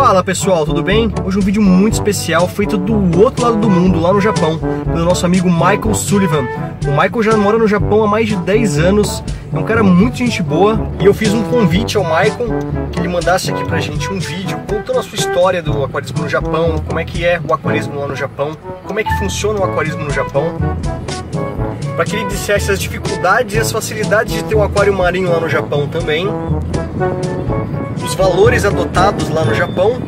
Fala pessoal, tudo bem? Hoje um vídeo muito especial feito do outro lado do mundo, lá no Japão, pelo nosso amigo Michael Sullivan. O Michael já mora no Japão há mais de 10 anos, é um cara muito gente boa e eu fiz um convite ao Michael que ele mandasse aqui pra gente um vídeo contando a sua história do aquarismo no Japão, como é que é o aquarismo lá no Japão, como é que funciona o aquarismo no Japão para que ele dissesse as dificuldades e as facilidades de ter um aquário marinho lá no Japão também, os valores adotados lá no Japão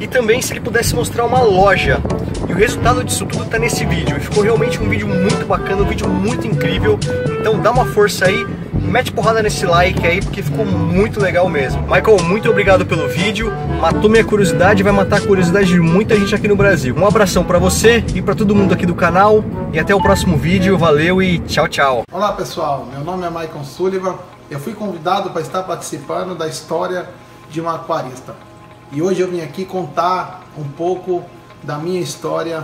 e também se ele pudesse mostrar uma loja. E o resultado disso tudo está nesse vídeo. E ficou realmente um vídeo muito bacana, um vídeo muito incrível. Então dá uma força aí, mete porrada nesse like aí, porque ficou muito legal mesmo. Michael, muito obrigado pelo vídeo. Matou minha curiosidade, vai matar a curiosidade de muita gente aqui no Brasil. Um abração para você e para todo mundo aqui do canal. E até o próximo vídeo. Valeu e tchau, tchau. Olá pessoal, meu nome é Michael Sullivan. Eu fui convidado para estar participando da história de um aquarista. E hoje eu vim aqui contar um pouco da minha história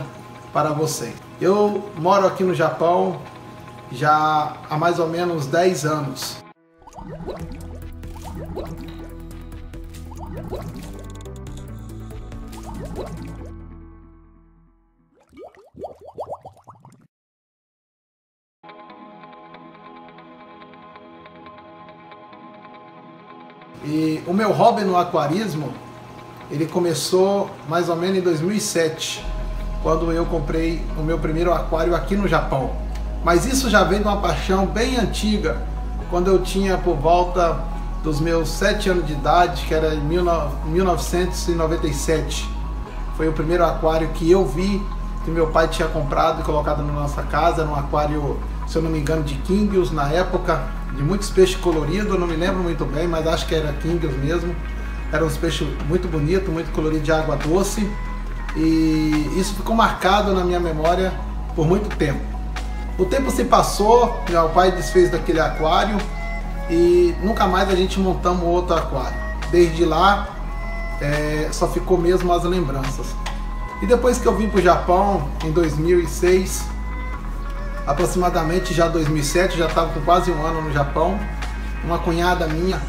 para vocês. Eu moro aqui no Japão já há mais ou menos 10 anos. E o meu hobby no aquarismo, ele começou mais ou menos em 2007, quando eu comprei o meu primeiro aquário aqui no Japão. Mas isso já vem de uma paixão bem antiga, quando eu tinha por volta dos meus 7 anos de idade, que era em 1997. Foi o primeiro aquário que eu vi, que meu pai tinha comprado e colocado na nossa casa, era um aquário, se eu não me engano, de Kingios na época, de muitos peixes coloridos, eu não me lembro muito bem, mas acho que era Kingios mesmo. Eram uns peixes muito bonitos, muito coloridos de água doce. E isso ficou marcado na minha memória por muito tempo. O tempo se passou, meu pai desfez daquele aquário e nunca mais a gente montamos outro aquário. Desde lá é, só ficou mesmo as lembranças. E depois que eu vim para o Japão em 2006, aproximadamente já 2007, já estava com quase um ano no Japão. Uma cunhada minha,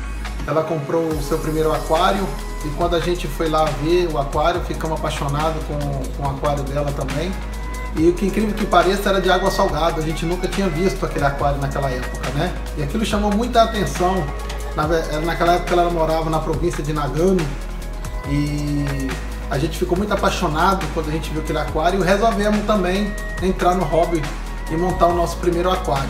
ela comprou o seu primeiro aquário e quando a gente foi lá ver o aquário, ficamos apaixonados com, com o aquário dela também. E o que incrível que pareça era de água salgada, a gente nunca tinha visto aquele aquário naquela época, né? E aquilo chamou muita atenção. Na, naquela época ela morava na província de Nagano e a gente ficou muito apaixonado quando a gente viu aquele aquário e resolvemos também entrar no hobby e montar o nosso primeiro aquário.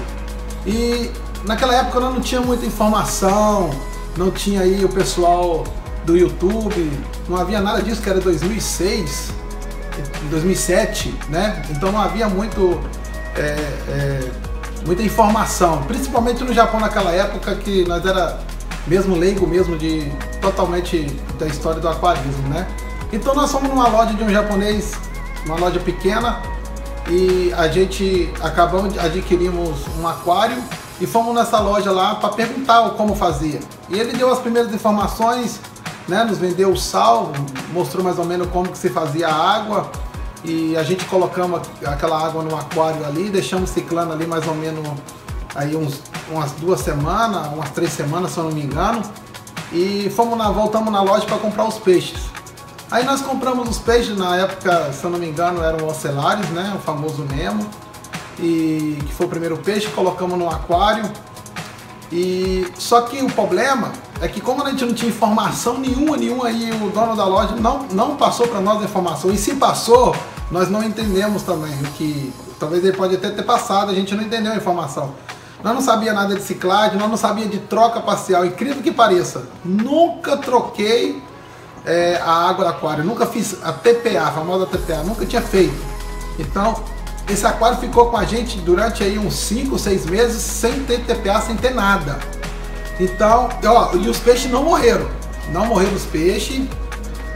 E naquela época não tinha muita informação, não tinha aí o pessoal do YouTube, não havia nada disso, que era 2006, 2007, né? Então não havia muito, é, é, muita informação, principalmente no Japão naquela época que nós era mesmo leigo mesmo de totalmente da história do aquarismo, né? Então nós fomos numa loja de um japonês, uma loja pequena, e a gente acabamos adquirimos um aquário e fomos nessa loja lá para perguntar como fazia. E ele deu as primeiras informações, né, nos vendeu o sal, mostrou mais ou menos como que se fazia a água e a gente colocamos aquela água no aquário ali, deixamos ciclando ali mais ou menos aí uns, umas duas semanas, umas três semanas se eu não me engano, e fomos na, voltamos na loja para comprar os peixes. Aí nós compramos os peixes, na época, se eu não me engano, eram ocelares, né? O famoso Nemo. E que foi o primeiro peixe, colocamos no aquário. E só que o problema é que como a gente não tinha informação nenhuma, nenhuma aí o dono da loja não, não passou para nós a informação. E se passou, nós não entendemos também o que talvez ele pode até ter passado, a gente não entendeu a informação. Nós não sabia nada de ciclagem, nós não sabia de troca parcial, incrível que pareça. Nunca troquei é, a água do aquário. Nunca fiz a TPA, a famosa TPA, nunca tinha feito. Então, esse aquário ficou com a gente durante aí uns 5, 6 meses sem ter TPA, sem ter nada. Então, ó, e os peixes não morreram. Não morreram os peixes.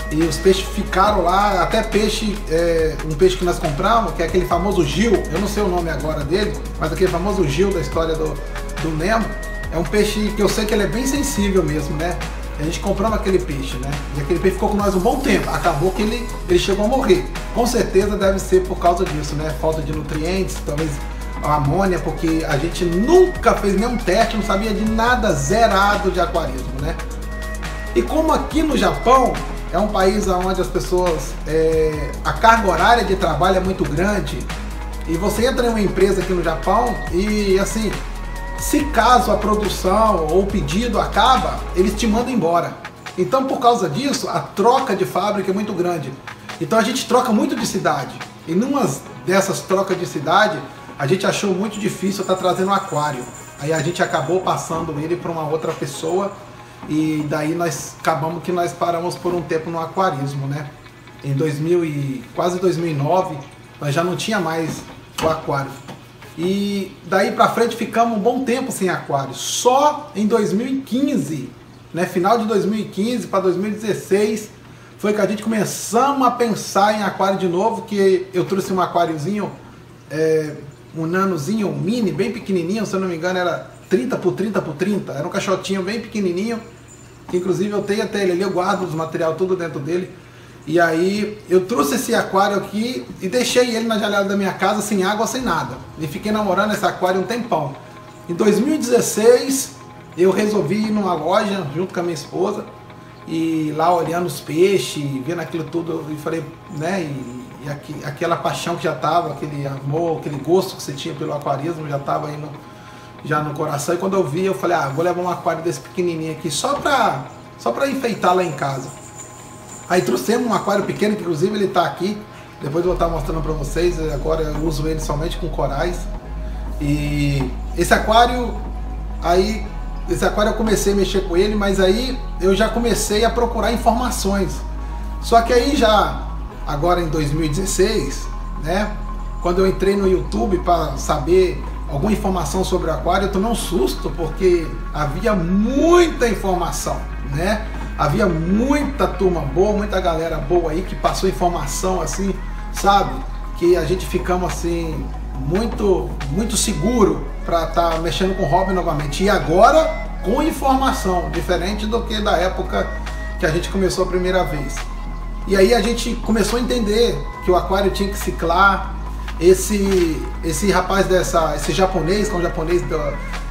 E os peixes ficaram lá, até peixe, é, um peixe que nós compramos, que é aquele famoso Gil, eu não sei o nome agora dele, mas aquele famoso Gil da história do, do Nemo, é um peixe que eu sei que ele é bem sensível mesmo, né? A gente compramos aquele peixe, né? E aquele peixe ficou com nós um bom tempo. Acabou que ele, ele chegou a morrer. Com certeza deve ser por causa disso, né? Falta de nutrientes, talvez amônia, porque a gente nunca fez nenhum teste, não sabia de nada zerado de aquarismo, né? E como aqui no Japão é um país onde as pessoas. É, a carga horária de trabalho é muito grande. E você entra em uma empresa aqui no Japão e assim, se caso a produção ou o pedido acaba, eles te mandam embora. Então, por causa disso, a troca de fábrica é muito grande. Então, a gente troca muito de cidade. E numa dessas trocas de cidade, a gente achou muito difícil estar tá trazendo um aquário. Aí a gente acabou passando ele para uma outra pessoa e daí nós acabamos que nós paramos por um tempo no aquarismo, né? Em 2000 e quase 2009, nós já não tinha mais o aquário. E daí para frente ficamos um bom tempo sem aquário. Só em 2015 né, final de 2015 para 2016 foi que a gente começamos a pensar em aquário de novo, que eu trouxe um aquáriozinho, é, um nanozinho, um mini, bem pequenininho, se eu não me engano era 30 por 30 por 30, era um caixotinho bem pequenininho, que inclusive eu tenho até ele ali, eu guardo os material tudo dentro dele. E aí eu trouxe esse aquário aqui e deixei ele na janela da minha casa sem água, sem nada. E fiquei namorando esse aquário um tempão. Em 2016 eu resolvi ir numa loja junto com a minha esposa e lá olhando os peixes, vendo aquilo tudo, e falei, né, e, e aqui, aquela paixão que já estava, aquele amor, aquele gosto que você tinha pelo aquarismo já estava aí no, já no coração. E quando eu vi, eu falei, ah, vou levar um aquário desse pequenininho aqui só para só enfeitar lá em casa. Aí trouxemos um aquário pequeno, que inclusive ele está aqui. Depois eu vou estar mostrando para vocês. Agora eu uso ele somente com corais. E esse aquário, aí esse aquário eu comecei a mexer com ele, mas aí eu já comecei a procurar informações. Só que aí já, agora em 2016, né? Quando eu entrei no YouTube para saber alguma informação sobre o aquário, eu tomei um susto porque havia muita informação, né? Havia muita turma boa, muita galera boa aí que passou informação assim, sabe? Que a gente ficamos assim muito muito seguro para estar tá mexendo com o hobby novamente. E agora com informação, diferente do que da época que a gente começou a primeira vez. E aí a gente começou a entender que o aquário tinha que ciclar. Esse esse rapaz dessa, esse japonês, que é um japonês de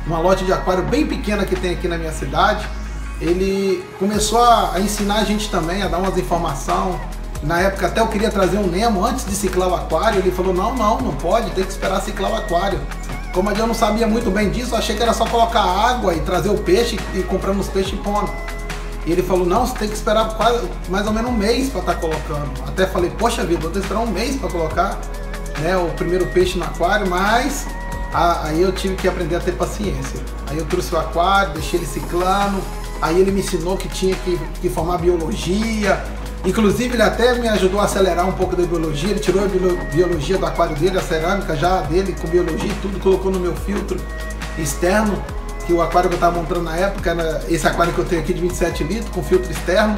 uma loja de aquário bem pequena que tem aqui na minha cidade, ele começou a, a ensinar a gente também, a dar umas informações. Na época até eu queria trazer um Nemo antes de ciclar o aquário, ele falou, não, não, não pode, tem que esperar ciclar o aquário. Como eu não sabia muito bem disso, achei que era só colocar água e trazer o peixe e comprando os peixes e pondo. E ele falou, não, você tem que esperar quase, mais ou menos um mês para estar tá colocando. Até falei, poxa vida, vou ter que esperar um mês para colocar né, o primeiro peixe no aquário, mas a, aí eu tive que aprender a ter paciência. Aí eu trouxe o aquário, deixei ele ciclando, aí ele me ensinou que tinha que, que formar biologia, Inclusive, ele até me ajudou a acelerar um pouco da biologia. Ele tirou a biologia do aquário dele, a cerâmica já dele, com biologia e tudo, colocou no meu filtro externo, que o aquário que eu estava montando na época era esse aquário que eu tenho aqui de 27 litros, com filtro externo.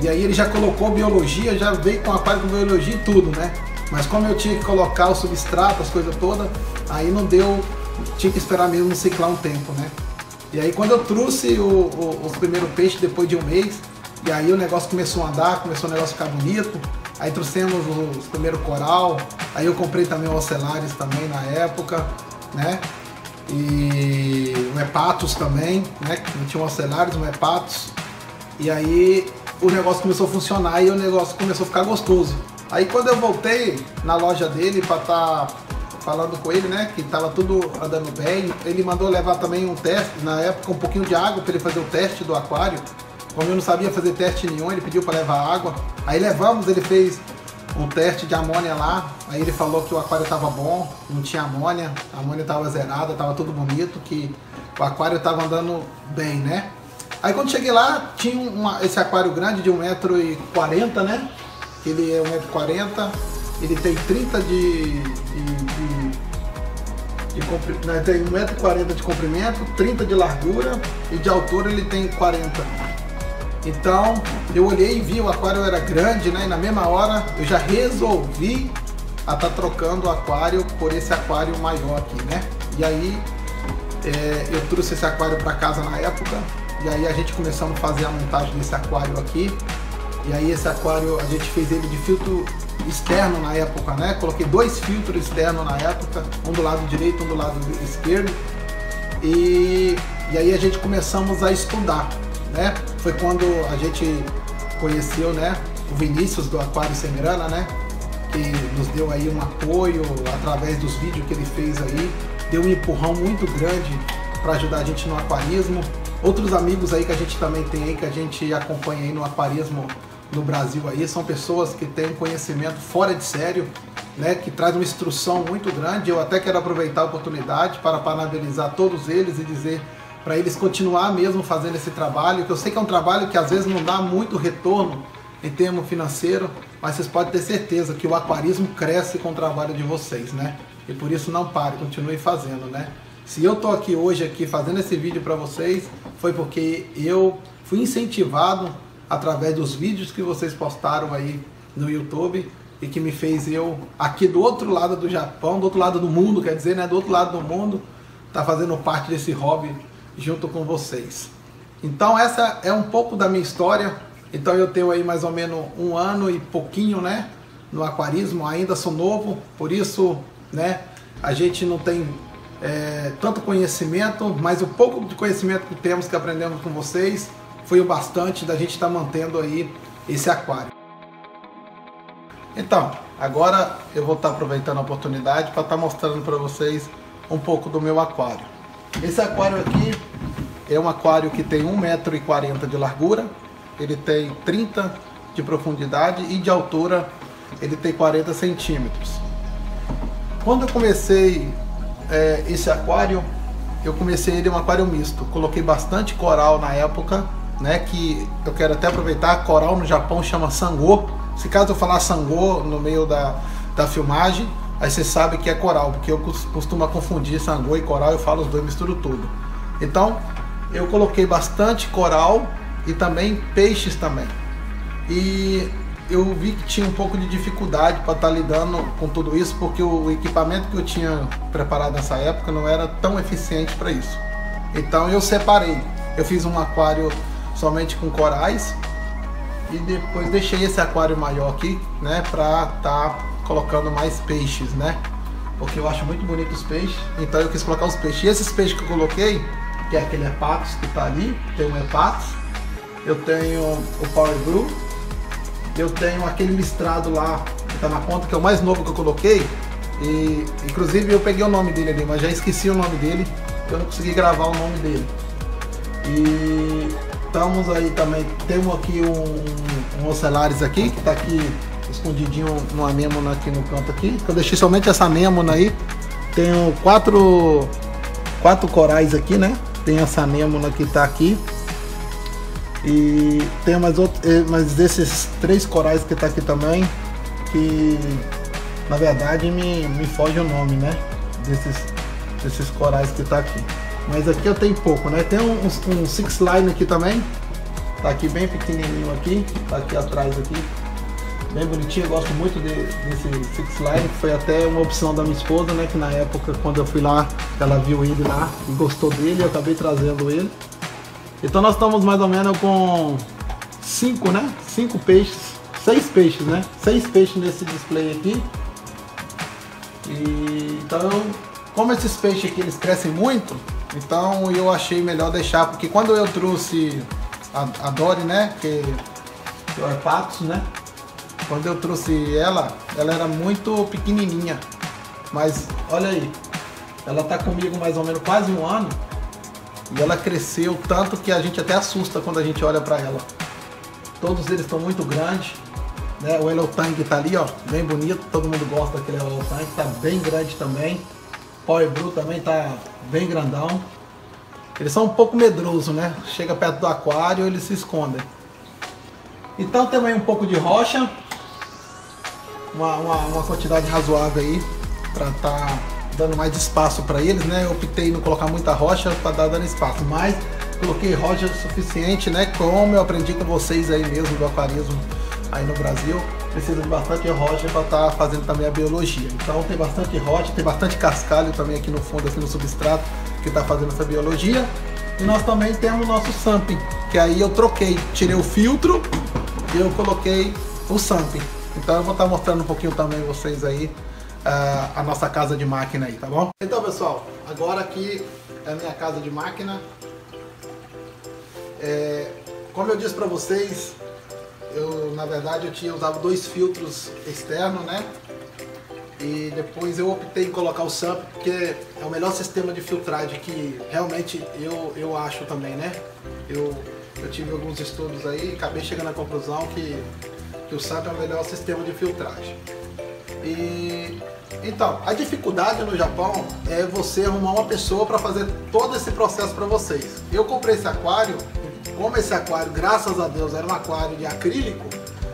E aí ele já colocou biologia, já veio com aquário com biologia e tudo, né? Mas como eu tinha que colocar o substrato, as coisas todas, aí não deu, tinha que esperar mesmo ciclar um tempo, né? E aí quando eu trouxe o, o, os primeiros peixes depois de um mês, e aí o negócio começou a andar, começou o negócio a ficar bonito. Aí trouxemos os primeiros coral. Aí eu comprei também o Ocelares também na época, né? E o Hepatos também, né? Tinha o Ocelares, o Hepatos. E aí o negócio começou a funcionar e o negócio começou a ficar gostoso. Aí quando eu voltei na loja dele para estar tá falando com ele, né, que tava tudo andando bem, ele mandou levar também um teste, na época um pouquinho de água para ele fazer o teste do aquário. Como eu não sabia fazer teste nenhum, ele pediu para levar água. Aí levamos, ele fez um teste de amônia lá. Aí ele falou que o aquário estava bom, não tinha amônia, a amônia estava zerada, estava tudo bonito, que o aquário estava andando bem, né? Aí quando cheguei lá, tinha uma, esse aquário grande de 1,40m, né? Ele é 1,40m, ele tem 30 de, de, de, de né? tem 1,40m de comprimento, 30 de largura e de altura ele tem 40 então eu olhei e vi o aquário era grande, né? E na mesma hora eu já resolvi a estar tá trocando o aquário por esse aquário maior aqui, né? E aí é, eu trouxe esse aquário para casa na época e aí a gente começamos a fazer a montagem desse aquário aqui. E aí esse aquário a gente fez ele de filtro externo na época, né? Coloquei dois filtros externos na época, um do lado direito, um do lado esquerdo. E, e aí a gente começamos a estudar né? Foi quando a gente conheceu, né, o Vinícius do Aquário Sem Grana, né, que nos deu aí um apoio através dos vídeos que ele fez aí, deu um empurrão muito grande para ajudar a gente no aquarismo. Outros amigos aí que a gente também tem aí, que a gente acompanha aí no aquarismo no Brasil aí, são pessoas que têm conhecimento fora de sério, né, que traz uma instrução muito grande. Eu até quero aproveitar a oportunidade para parabenizar todos eles e dizer para eles continuar mesmo fazendo esse trabalho, que eu sei que é um trabalho que às vezes não dá muito retorno em termo financeiro, mas vocês podem ter certeza que o aquarismo cresce com o trabalho de vocês, né? E por isso não pare, continue fazendo, né? Se eu tô aqui hoje aqui fazendo esse vídeo para vocês, foi porque eu fui incentivado através dos vídeos que vocês postaram aí no YouTube e que me fez eu aqui do outro lado do Japão, do outro lado do mundo, quer dizer, né, do outro lado do mundo, tá fazendo parte desse hobby junto com vocês. Então essa é um pouco da minha história. Então eu tenho aí mais ou menos um ano e pouquinho, né, no aquarismo. Ainda sou novo, por isso, né, a gente não tem é, tanto conhecimento, mas o pouco de conhecimento que temos que aprendemos com vocês foi o bastante da gente estar tá mantendo aí esse aquário. Então, agora eu vou estar tá aproveitando a oportunidade para estar tá mostrando para vocês um pouco do meu aquário. Esse aquário aqui é um aquário que tem 1,40m de largura, ele tem 30 de profundidade e de altura ele tem 40 centímetros. Quando eu comecei é, esse aquário, eu comecei ele um aquário misto. Coloquei bastante coral na época, né? Que eu quero até aproveitar, coral no Japão chama sangô. Se caso eu falar sangô no meio da, da filmagem, aí você sabe que é coral, porque eu costumo confundir sangô e coral, eu falo os dois, misturo tudo. Então, eu coloquei bastante coral e também peixes também. E eu vi que tinha um pouco de dificuldade para estar tá lidando com tudo isso, porque o equipamento que eu tinha preparado nessa época não era tão eficiente para isso. Então eu separei. Eu fiz um aquário somente com corais e depois deixei esse aquário maior aqui, né, para estar tá colocando mais peixes, né? Porque eu acho muito bonito os peixes, então eu quis colocar os peixes. E esses peixes que eu coloquei, que é aquele hepatos que está ali, tem um hepatos, eu tenho o Power Brew, eu tenho aquele listrado lá que está na ponta, que é o mais novo que eu coloquei. E inclusive eu peguei o nome dele ali, mas já esqueci o nome dele, eu não consegui gravar o nome dele. E estamos aí também, temos aqui um, um aqui, que está aqui escondidinho numa amêmona aqui no canto aqui. Eu deixei somente essa amêmona aí. Tenho quatro, quatro corais aqui, né? Tem essa amêmona que está aqui. E tem mais, outro, eh, mais desses três corais que tá aqui também, que na verdade me, me foge o nome, né? Desses, desses corais que tá aqui. Mas aqui eu tenho pouco, né? Tem um, um six line aqui também. Tá aqui bem pequenininho aqui, tá aqui atrás aqui. Bem bonitinho, eu gosto muito de, desse six line, que foi até uma opção da minha esposa, né? Que na época, quando eu fui lá, ela viu ele lá e gostou dele, eu acabei trazendo ele. Então nós estamos mais ou menos com cinco, né? Cinco peixes, seis peixes, né? Seis peixes nesse display aqui. E, então, como esses peixes aqui eles crescem muito, então eu achei melhor deixar, porque quando eu trouxe a, a Dory, né? Que, é o Patos, né? Quando eu trouxe ela, ela era muito pequenininha. Mas olha aí, ela tá comigo mais ou menos quase um ano e ela cresceu tanto que a gente até assusta quando a gente olha para ela. Todos eles estão muito grandes. Né? O Elotang está ali, ó, bem bonito. Todo mundo gosta daquele Elotang, está bem grande também. Power Blue também está bem grandão. Eles são um pouco medrosos, né? Chega perto do aquário, eles se escondem. Então também um pouco de rocha. Uma, uma, uma quantidade razoável aí para estar tá dando mais espaço para eles, né? Eu optei não colocar muita rocha para dar dando espaço, mas coloquei rocha suficiente, né? Como eu aprendi com vocês aí mesmo do aquarismo aí no Brasil, precisa de bastante rocha para estar tá fazendo também a biologia. Então tem bastante rocha, tem bastante cascalho também aqui no fundo, aqui no substrato, que está fazendo essa biologia. E nós também temos o nosso samping, que aí eu troquei, tirei o filtro e eu coloquei o samping. Então eu vou estar mostrando um pouquinho também vocês aí uh, a nossa casa de máquina aí, tá bom? Então pessoal, agora aqui é a minha casa de máquina. É, como eu disse para vocês, eu, na verdade, eu tinha usado dois filtros externos, né? E depois eu optei em colocar o SAMP porque é o melhor sistema de filtragem que realmente eu, eu acho também, né? Eu, eu tive alguns estudos aí e acabei chegando à conclusão que, que o SAMP é o melhor sistema de filtragem. E então, a dificuldade no Japão é você arrumar uma pessoa para fazer todo esse processo para vocês. Eu comprei esse aquário, como esse aquário, graças a Deus, era um aquário de acrílico,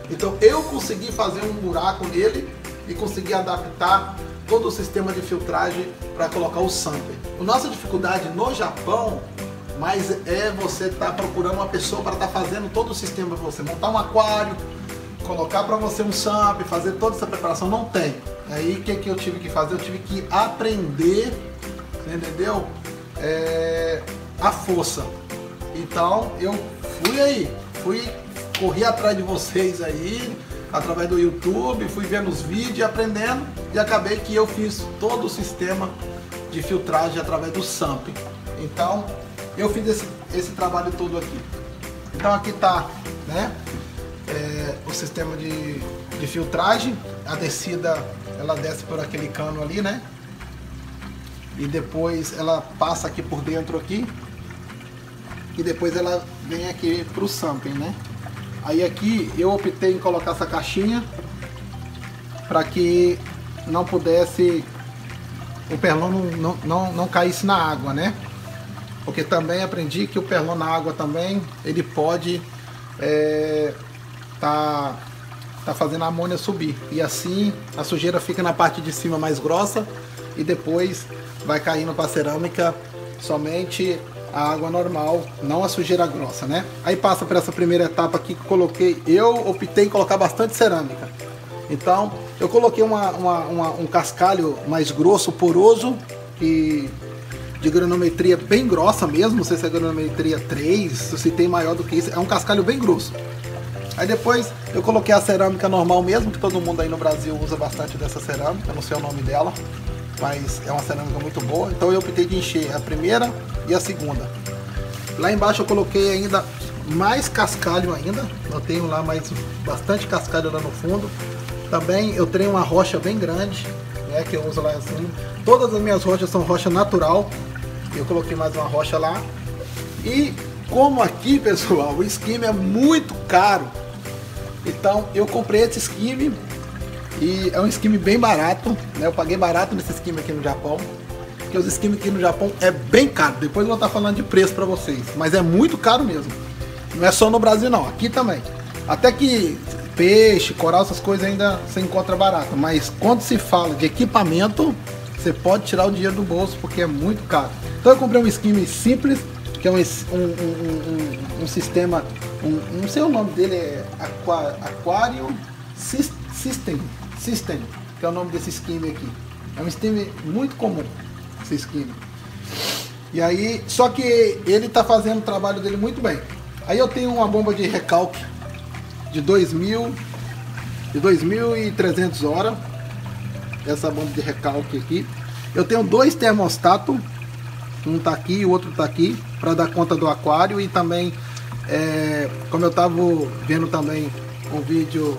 então eu consegui fazer um buraco nele e consegui adaptar todo o sistema de filtragem para colocar o sample. A nossa dificuldade no Japão, mas é você estar tá procurando uma pessoa para estar tá fazendo todo o sistema para você, montar um aquário, colocar para você um sample, fazer toda essa preparação, não tem. Aí o que, que eu tive que fazer? Eu tive que aprender, entendeu? É, a força. Então eu fui aí, fui corri atrás de vocês aí, através do YouTube, fui vendo os vídeos, aprendendo e acabei que eu fiz todo o sistema de filtragem através do SAMP. Então eu fiz esse, esse trabalho todo aqui. Então aqui está né, é, o sistema de, de filtragem, a descida ela desce por aquele cano ali, né? E depois ela passa aqui por dentro aqui. E depois ela vem aqui pro sampling, né? Aí aqui eu optei em colocar essa caixinha para que não pudesse o perlon não, não, não, caísse na água, né? Porque também aprendi que o perlon na água também ele pode é, tá tá fazendo a amônia subir. E assim a sujeira fica na parte de cima mais grossa e depois vai caindo para a cerâmica somente a água normal, não a sujeira grossa, né? Aí passa por essa primeira etapa aqui que coloquei, eu optei em colocar bastante cerâmica. Então, eu coloquei uma, uma, uma, um cascalho mais grosso, poroso, e de granometria bem grossa mesmo, não sei se é granometria 3, se tem maior do que isso, é um cascalho bem grosso. Aí depois eu coloquei a cerâmica normal mesmo, que todo mundo aí no Brasil usa bastante dessa cerâmica, não sei o nome dela, mas é uma cerâmica muito boa. Então eu optei de encher a primeira e a segunda. Lá embaixo eu coloquei ainda mais cascalho ainda, eu tenho lá mais bastante cascalho lá no fundo. Também eu tenho uma rocha bem grande, né, que eu uso lá assim. Todas as minhas rochas são rocha natural. Eu coloquei mais uma rocha lá. E como aqui, pessoal, o esquema é muito caro, então eu comprei esse esquime e é um esquime bem barato, né? Eu paguei barato nesse esquime aqui no Japão. Porque os esquimes aqui no Japão é bem caro. Depois eu vou estar falando de preço para vocês, mas é muito caro mesmo. Não é só no Brasil não, aqui também. Até que peixe, coral, essas coisas ainda você encontra barato, mas quando se fala de equipamento, você pode tirar o dinheiro do bolso porque é muito caro. Então eu comprei um esquime simples, que é um, um, um, um sistema um, não sei o nome dele, é Aquarium System, System, que é o nome desse esquema aqui. É um esquema muito comum, esse esquema. E aí, só que ele está fazendo o trabalho dele muito bem. Aí eu tenho uma bomba de recalque de 2000, de 2.300 horas. Essa bomba de recalque aqui. Eu tenho dois termostatos, um tá aqui e o outro tá aqui, para dar conta do aquário e também é, como eu estava vendo também um vídeo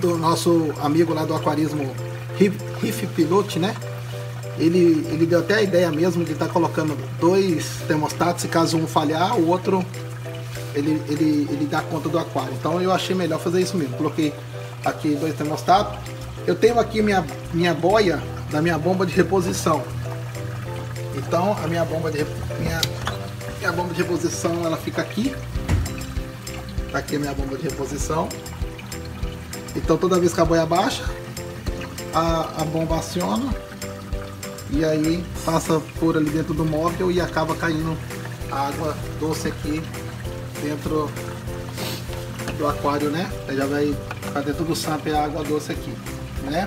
do nosso amigo lá do aquarismo Riff Pilot, né? Ele, ele deu até a ideia mesmo de estar tá colocando dois termostatos, se caso um falhar, o outro ele, ele, ele dá conta do aquário. Então eu achei melhor fazer isso mesmo. Coloquei aqui dois termostatos. Eu tenho aqui minha, minha boia da minha bomba de reposição. Então a minha bomba de minha e a bomba de reposição ela fica aqui. Aqui a minha bomba de reposição. Então toda vez que a boia baixa, a, a bomba aciona e aí passa por ali dentro do móvel e acaba caindo água doce aqui dentro do aquário, né? Já vai ficar dentro do SAMP a água doce aqui, né?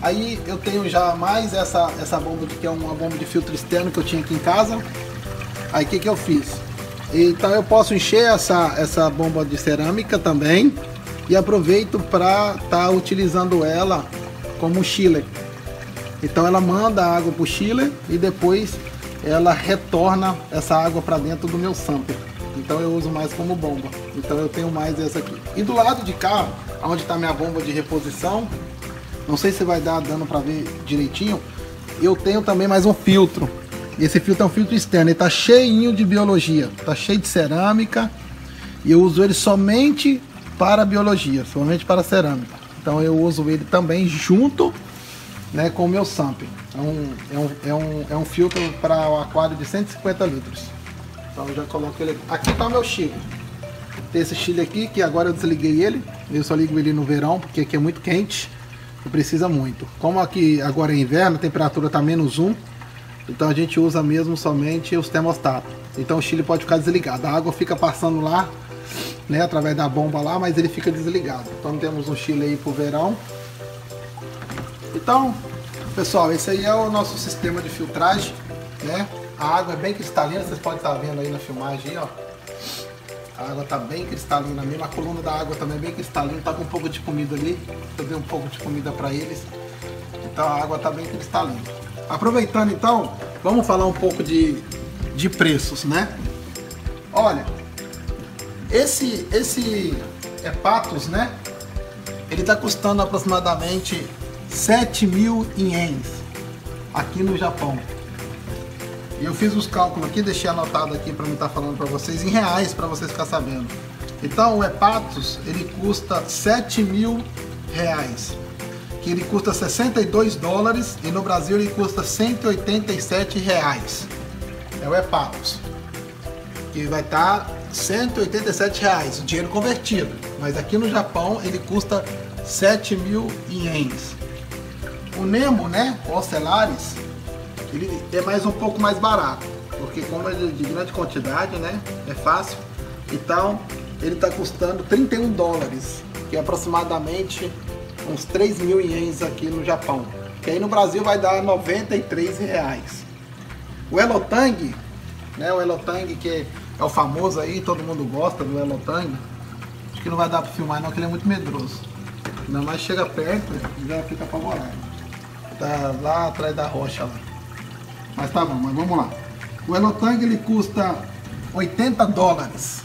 Aí eu tenho já mais essa, essa bomba que é uma bomba de filtro externo que eu tinha aqui em casa. Aí o que, que eu fiz? Então eu posso encher essa, essa bomba de cerâmica também e aproveito para estar tá utilizando ela como chiller. Então ela manda a água para o chiller e depois ela retorna essa água para dentro do meu sample. Então eu uso mais como bomba. Então eu tenho mais essa aqui. E do lado de cá, onde está minha bomba de reposição, não sei se vai dar dando para ver direitinho, eu tenho também mais um filtro. Esse filtro é um filtro externo, ele tá cheinho de biologia, tá cheio de cerâmica e eu uso ele somente para biologia, somente para cerâmica. Então eu uso ele também junto né, com o meu sampling. É um, é um, é um, é um filtro para o aquário de 150 litros. Então eu já coloco ele aqui. Aqui está o meu chile. Tem esse chile aqui que agora eu desliguei ele. Eu só ligo ele no verão porque aqui é muito quente e precisa muito. Como aqui agora é inverno, a temperatura está menos 1, então a gente usa mesmo somente os termostatos. Então o chile pode ficar desligado. A água fica passando lá, né, através da bomba lá, mas ele fica desligado. Então temos um chile aí para o verão então, pessoal, esse aí é o nosso sistema de filtragem, né? A água é bem cristalina, vocês podem estar vendo aí na filmagem, ó. A água tá bem cristalina mesmo, a coluna da água também é bem cristalina, tá com um pouco de comida ali, eu dei um pouco de comida para eles. Então a água tá bem cristalina. Aproveitando então, vamos falar um pouco de, de preços, né? Olha, esse, esse Hepatos, né? Ele tá custando aproximadamente 7 mil ienes aqui no Japão. Eu fiz os cálculos aqui, deixei anotado aqui para mim estar tá falando para vocês em reais para vocês ficar sabendo. Então o Hepatos ele custa 7 mil reais, que ele custa 62 dólares e no Brasil ele custa 187 reais. É o Hepatos, que vai estar tá 187 reais, o dinheiro convertido. Mas aqui no Japão ele custa 7 mil ienes. O Nemo, né, Ocelares, ele é mais um pouco mais barato, porque como é de grande quantidade, né, é fácil. Então, ele está custando 31 dólares, que é aproximadamente uns 3 mil ienes aqui no Japão. Que aí no Brasil vai dar 93 reais. O Elotang, né, o Elotang que é o famoso aí, todo mundo gosta do Elotang. Acho que não vai dar para filmar não, porque ele é muito medroso. Ainda mais chega perto já fica apavorado. Tá lá atrás da rocha lá. Mas tá bom, mas vamos lá. O Elotang ele custa 80 dólares.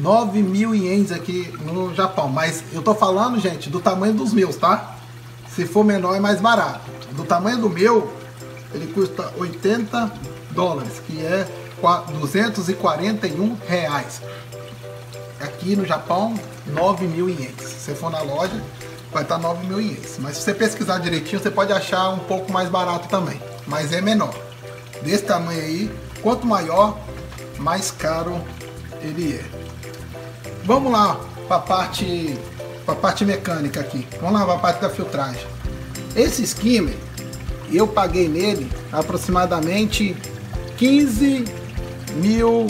9 mil ienes aqui no Japão. Mas eu tô falando, gente, do tamanho dos meus, tá? Se for menor é mais barato. Do tamanho do meu, ele custa 80 dólares, que é 241 reais. Aqui no Japão, 9 mil ienes. Se você for na loja, vai estar 9 mil ienes. Mas se você pesquisar direitinho, você pode achar um pouco mais barato também. Mas é menor. Desse tamanho aí, quanto maior, mais caro ele é. Vamos lá para a parte, a parte mecânica aqui. Vamos lá para a parte da filtragem. Esse skimmer, eu paguei nele aproximadamente 15 mil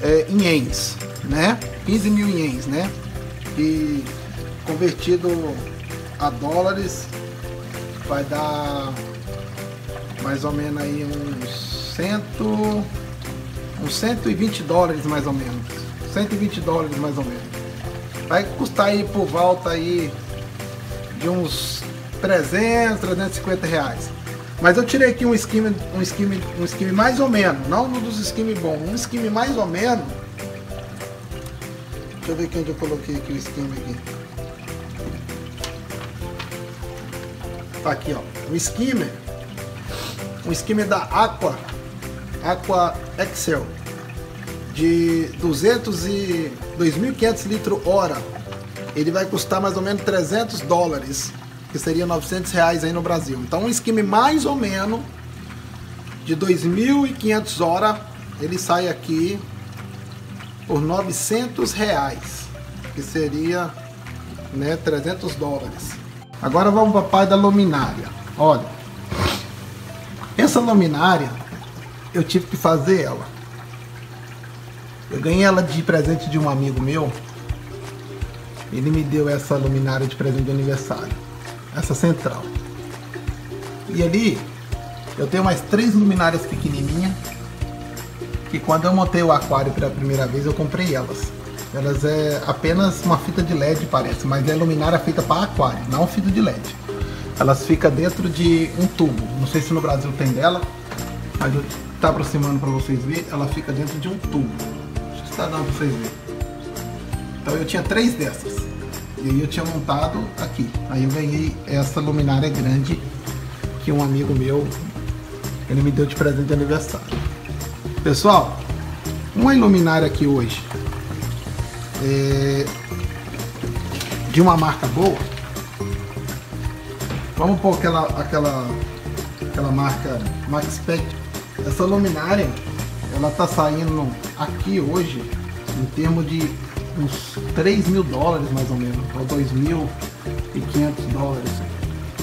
é, ienes, né? 15 mil ienes, né? E convertido a dólares vai dar mais ou menos aí uns cento, uns 120 dólares mais ou menos 120 dólares mais ou menos vai custar aí por volta aí de uns 300, 350 reais mas eu tirei aqui um esquema um esquema um esquema mais ou menos não um dos esquemas bons um esquema mais ou menos deixa eu ver aqui onde eu coloquei aqui o esquema aqui Tá aqui, ó. O skimmer. Um skimmer da Aqua. Aqua Excel. De 200 e 2.500 litros hora. Ele vai custar mais ou menos 300 dólares. Que seria 900 reais aí no Brasil. Então um skimmer mais ou menos de 2.500 horas. Ele sai aqui por 900 reais. Que seria né, 300 dólares. Agora vamos para a parte da luminária. Olha, essa luminária eu tive que fazer ela. Eu ganhei ela de presente de um amigo meu. Ele me deu essa luminária de presente de aniversário. Essa central. E ali eu tenho mais três luminárias pequenininhas. Que quando eu montei o aquário pela primeira vez eu comprei elas. Elas é apenas uma fita de LED, parece, mas é luminária feita para aquário, não fita de LED. Elas ficam dentro de um tubo. Não sei se no Brasil tem dela, mas eu tá aproximando para vocês verem. Ela fica dentro de um tubo. Dando pra vocês verem. Então eu tinha três dessas. E aí eu tinha montado aqui. Aí eu ganhei essa luminária grande que um amigo meu ele me deu de presente de aniversário. Pessoal, uma luminária aqui hoje é de uma marca boa. Vamos pôr aquela aquela aquela marca Max. Essa luminária ela tá saindo aqui hoje em termos de uns 3 mil dólares mais ou menos, ou 2.500 dólares.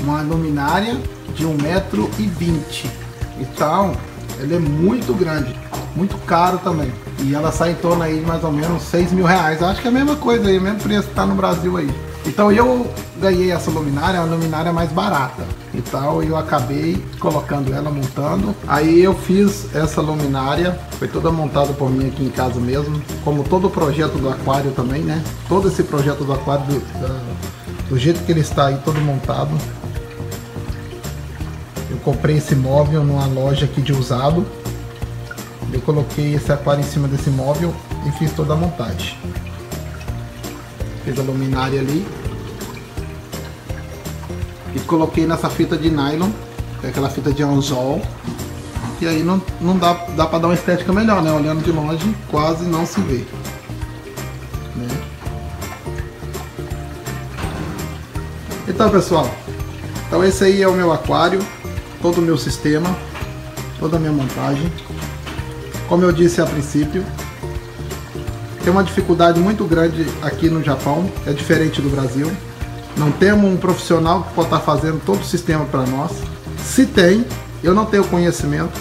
Uma luminária de 1,20m. Então, ela é muito grande, muito caro também. E ela sai em torno aí de mais ou menos 6 mil reais. Acho que é a mesma coisa aí, mesmo preço que tá no Brasil aí. Então eu ganhei essa luminária, a luminária mais barata. Então eu acabei colocando ela, montando. Aí eu fiz essa luminária, foi toda montada por mim aqui em casa mesmo. Como todo o projeto do aquário também, né? Todo esse projeto do aquário, do, do jeito que ele está aí, todo montado. Eu comprei esse móvel numa loja aqui de usado. Eu coloquei esse aquário em cima desse móvel e fiz toda a montagem. Fiz a luminária ali. E coloquei nessa fita de nylon, que é aquela fita de anzol. E aí não, não dá, dá pra dar uma estética melhor, né? Olhando de longe, quase não se vê. Né? Então, pessoal. Então esse aí é o meu aquário, todo o meu sistema, toda a minha montagem. Como eu disse a princípio, tem uma dificuldade muito grande aqui no Japão, é diferente do Brasil. Não temos um profissional que pode estar fazendo todo o sistema para nós. Se tem, eu não tenho conhecimento.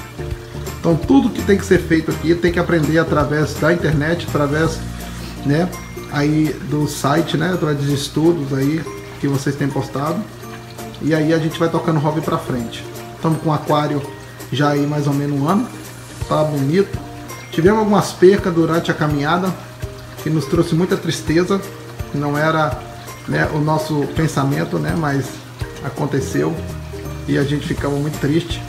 Então tudo que tem que ser feito aqui tem que aprender através da internet, através né, aí do site, né, através dos estudos aí que vocês têm postado. E aí a gente vai tocando hobby para frente. Estamos com aquário já aí mais ou menos um ano. Tá bonito. Tivemos algumas percas durante a caminhada, que nos trouxe muita tristeza. Não era né, o nosso pensamento, né, mas aconteceu e a gente ficava muito triste.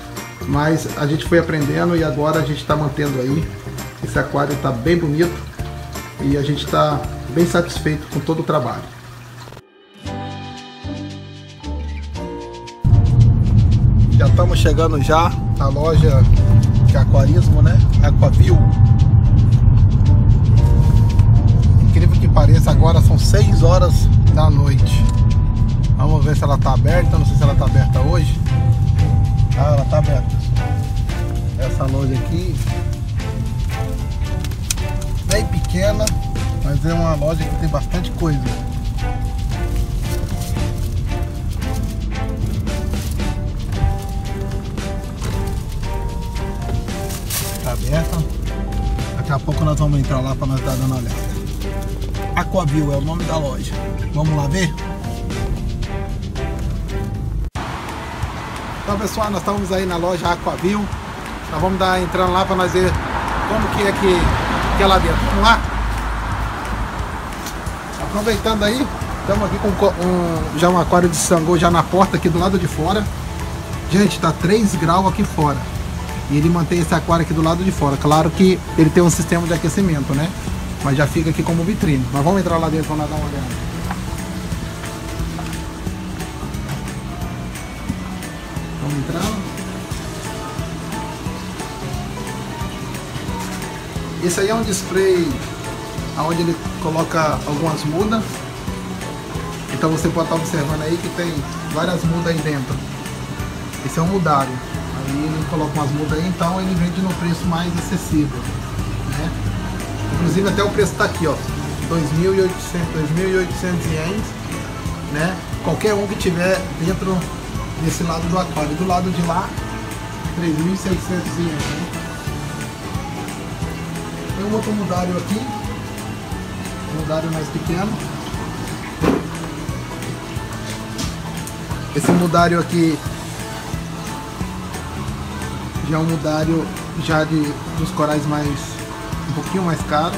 Mas a gente foi aprendendo e agora a gente está mantendo aí. Esse aquário está bem bonito e a gente está bem satisfeito com todo o trabalho. Já estamos chegando já na loja de aquarismo, né? Aquaview. Que tem bastante coisa. Tá aberta. Daqui a pouco nós vamos entrar lá para nós dar uma olhada. Aquaview é o nome da loja. Vamos lá ver? Então pessoal, nós estamos aí na loja Aquaview. Nós vamos dar entrando lá para nós ver como que é que, que é lá dentro. Vamos lá? Aproveitando aí, estamos aqui com um, já um aquário de sangô já na porta aqui do lado de fora. Gente, tá 3 graus aqui fora. E ele mantém esse aquário aqui do lado de fora. Claro que ele tem um sistema de aquecimento, né? Mas já fica aqui como vitrine. Mas vamos entrar lá dentro para dar uma olhada. Vamos entrar. Esse aí é um display onde ele coloca algumas mudas. Então você pode estar observando aí que tem várias mudas aí dentro. Esse é um mudário. Aí ele coloca umas mudas aí, então ele vende no preço mais acessível. Né? Inclusive até o preço está aqui, ó. 2.800 ienes, né? Qualquer um que tiver dentro desse lado do aquário. Do lado de lá, 3.600 ienes, né? Tem um outro mudário aqui. Mudário mais pequeno. Esse mudário aqui já é um mudário já de, dos corais mais um pouquinho mais caro.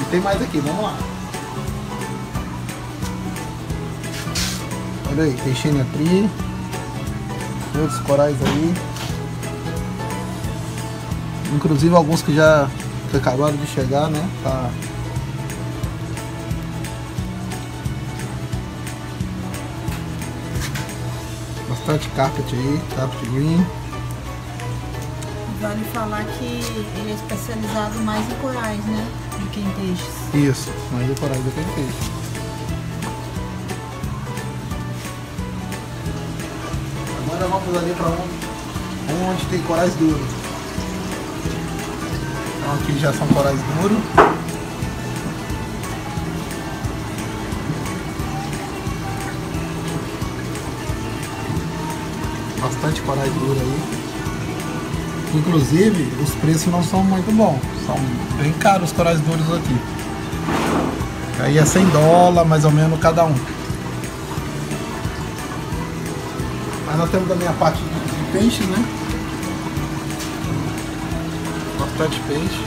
E tem mais aqui, vamos lá. Olha aí, tem Xenatri, outros corais aí. Inclusive alguns que já que acabaram de chegar, né? Tá bastante carpet aí, carpet green. Vale falar que ele é especializado mais em corais, né? Do que em peixes. Isso, mais em corais do que em peixes. Agora vamos ali para onde, onde tem corais duros. Então aqui já são corais duros. Bastante corais duros aí. Inclusive, os preços não são muito bons. São bem caros os corais duros aqui. Aí é 100 dólares, mais ou menos, cada um. Mas nós temos também a parte de peixe, né? Peixe.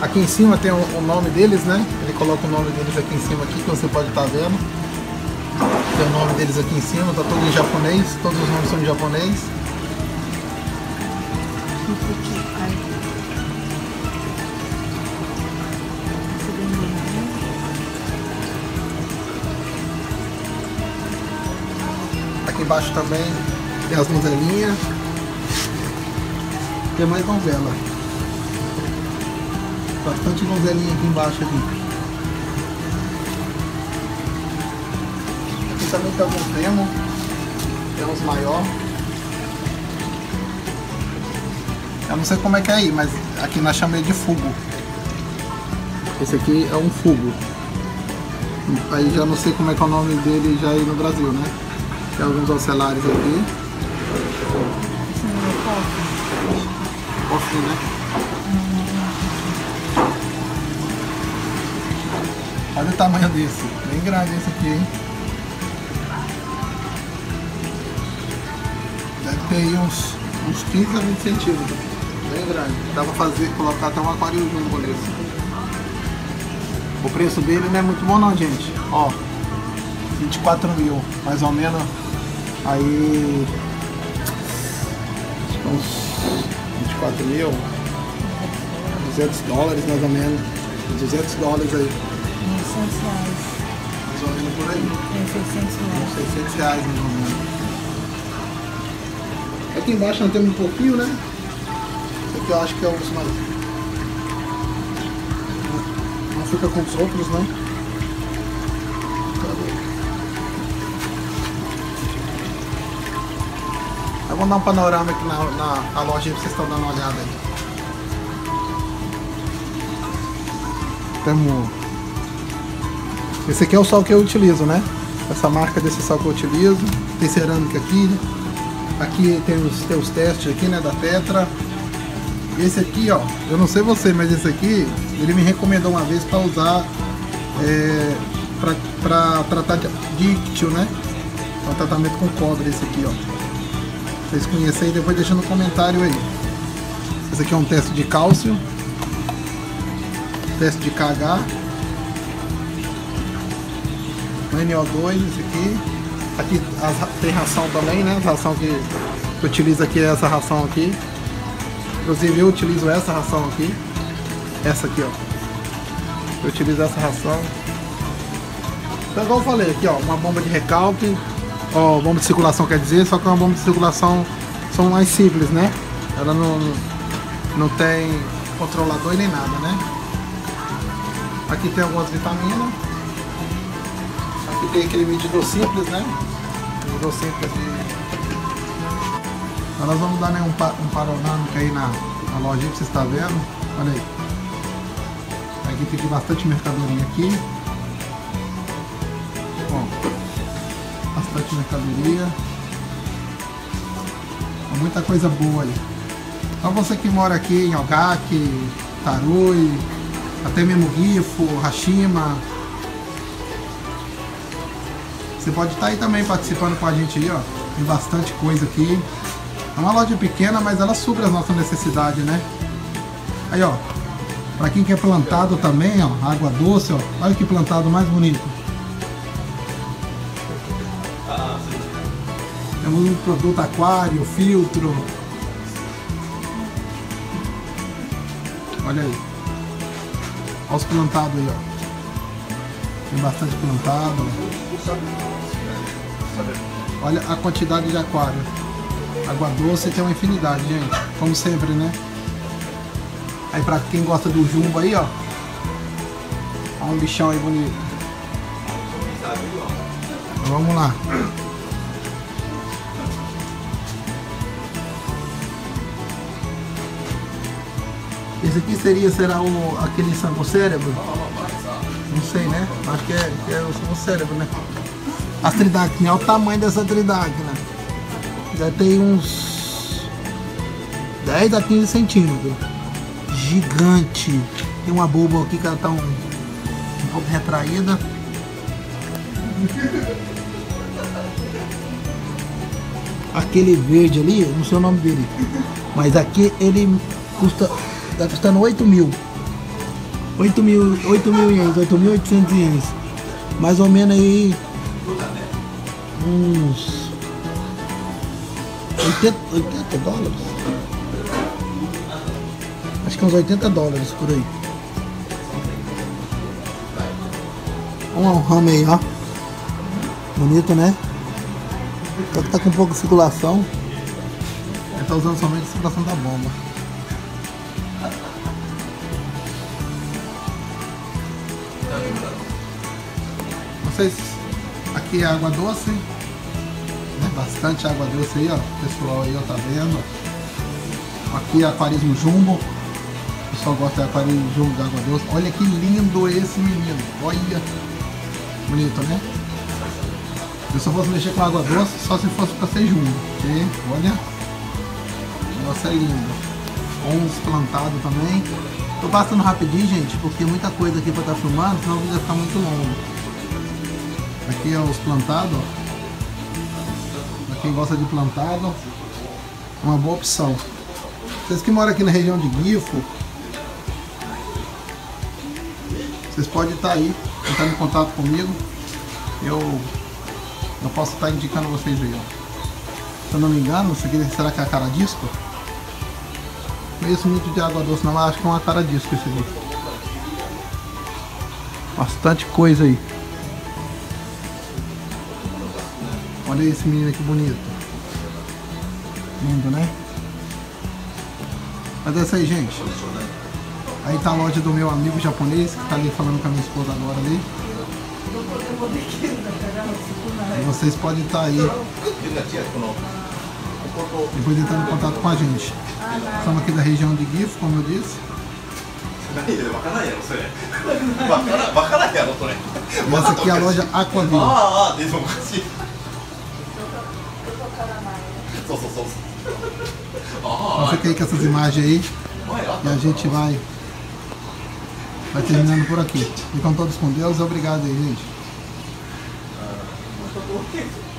Aqui em cima tem o, nome deles, né? Ele coloca o nome deles aqui em cima aqui, que você pode estar vendo. Tem o nome deles aqui em cima, tá todo em japonês, todos os nomes são em japonês. Embaixo também tem as novelinhas. Tem mais novela. Bastante novelinha aqui embaixo aqui. também tem alguns demo. Tem uns maior. Eu não sei como é que é aí, mas aqui nós chamamos de fugo. Esse aqui é um fugo. Aí já não sei como é que é o nome dele já aí no Brasil, né? Tem alguns oscelares aqui. Coffee, né? Olha o tamanho desse. Bem grande esse aqui, hein? tem aí uns, uns 15 a 20 centímetros. Bem grande. Dá pra fazer, colocar até um aquário jumbo nesse. O preço dele não é muito bom não, gente. Ó, 24 mil, mais ou menos. Aí. Uns 24 mil. 200 dólares mais ou menos. 200 dólares aí. 900 reais. Mais ou menos por aí. É 600 reais. 600 reais mais ou menos. Aqui embaixo nós temos um pouquinho, né? Esse aqui eu acho que é os mais... Não fica com os outros, né? Vou dar um panorama aqui na, na, na loja pra vocês estão dando uma olhada aí. Temos... Esse aqui é o sal que eu utilizo, né? Essa marca desse sal que eu utilizo. Tem cerâmica aqui? Aqui tem os, tem os testes aqui, né, da Tetra. Esse aqui, ó, eu não sei você, mas esse aqui, ele me recomendou uma vez para usar é, para tratar de, íctio, né? É tratamento com cobre esse aqui, ó. Vocês conhecem depois deixa no comentário aí. Esse aqui é um teste de cálcio. Teste de KH. NO2 esse aqui. Aqui as, tem ração também, né? A ração que, que utiliza aqui é essa ração aqui. Inclusive eu utilizo essa ração aqui. Essa aqui, ó. Eu utilizo essa ração. Então igual eu falei aqui, ó, uma bomba de recalque. Ó, bomba de circulação quer dizer, só que é uma bomba de circulação são mais simples, né? Ela não, não tem controlador nem nada, né? Aqui tem algumas vitaminas. Aqui tem aquele medidor simples, né? Medidor simples de... Então nós vamos dar né, um, um panorâmico aí na, na lojinha que você está vendo. Olha aí. Aqui tem bastante mercadoria aqui. Mercadoria. Muita coisa boa aí. Então você que mora aqui em Algaque, Tarui, até mesmo Gifo, Hashima, você pode estar tá aí também participando com a gente aí, ó. Tem bastante coisa aqui. É uma loja pequena, mas ela supre as nossas necessidades, né? Aí, ó. Pra quem quer plantado também, ó. Água doce, ó. Olha que plantado mais bonito. Temos um produto aquário, filtro. Olha aí. Olha os plantados aí, ó. Tem bastante plantado. Olha a quantidade de aquário. Água doce tem uma infinidade, gente. Como sempre, né? Aí pra quem gosta do jumbo aí, ó. Olha um bichão aí bonito. Vamos lá. Esse aqui seria, será o, aquele sangue cérebro? Não sei, né? Acho que é, que é o sangue cérebro, né? As tridacnas, olha o tamanho dessa tridacna. Já tem uns 10 a 15 centímetros. Gigante. Tem uma boba aqui que ela tá um, um pouco retraída. Aquele verde ali, não sei o nome dele. Mas aqui ele custa. Tá custando 8 mil. 8 mil, 8 mil ienes, 8.800 ienes. Mais ou menos aí. Uns 80, 80 dólares? Acho que uns 80 dólares por aí. Olha um ramo aí, ó. Bonito, né? Só que tá com pouca circulação. Ele tá usando somente a circulação da bomba. Vocês, aqui é água doce, né? bastante água doce aí, ó. O pessoal aí, ó, tá vendo? Aqui é aquarismo jumbo. O pessoal gosta de aquarismo jumbo de água doce. Olha que lindo esse menino. Olha. Bonito, né? Eu só fosse mexer com água doce só se fosse pra ser. Porque, olha. O negócio é lindo. Uns plantados também. Tô passando rapidinho, gente, porque muita coisa aqui pra estar tá filmando, senão o vídeo vai ficar muito longo. Aqui é os plantados, Pra quem gosta de plantado, é uma boa opção. Vocês que moram aqui na região de Guifo, vocês podem estar aí, entrar em contato comigo. Eu, eu posso estar indicando vocês aí, ó. Se eu não me engano, isso aqui será que é a cara disco? Conheço muito de água doce, não, acho que é uma cara disco esse aqui. Bastante coisa aí. Olha esse menino aqui bonito. Lindo, né? Mas é isso aí, gente. Aí tá a loja do meu amigo japonês, que tá ali falando com a minha esposa agora ali. E vocês podem estar tá aí. Depois entrando em contato com a gente. Estamos aqui da região de GIF, como eu disse. E essa aqui é a loja Aquaville. Ah, ah, então fica aí com essas imagens aí. E a gente vai, vai terminando por aqui. Ficam todos com Deus. Obrigado aí, gente. ごいです